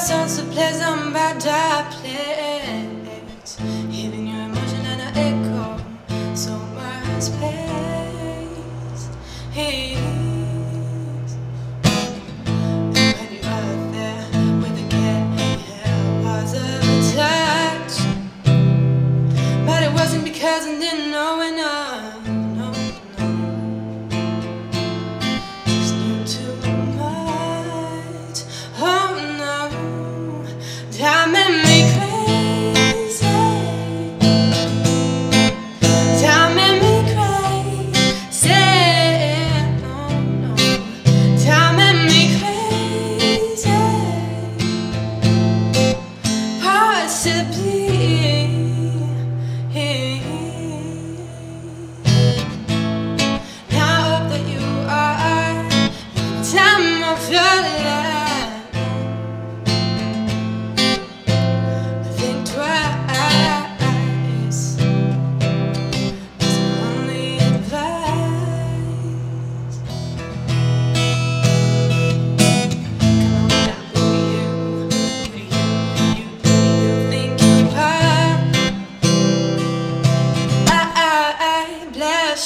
sounds so pleasant, but I place Hidden your emotion and I echo so much space. Is When you're out there with a cat, was But it wasn't because I didn't know enough.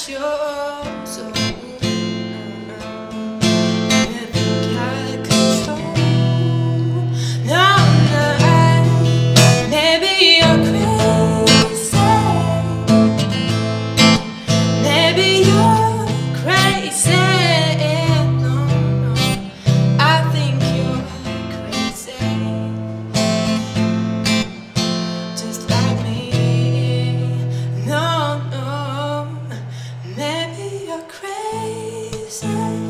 canción. No,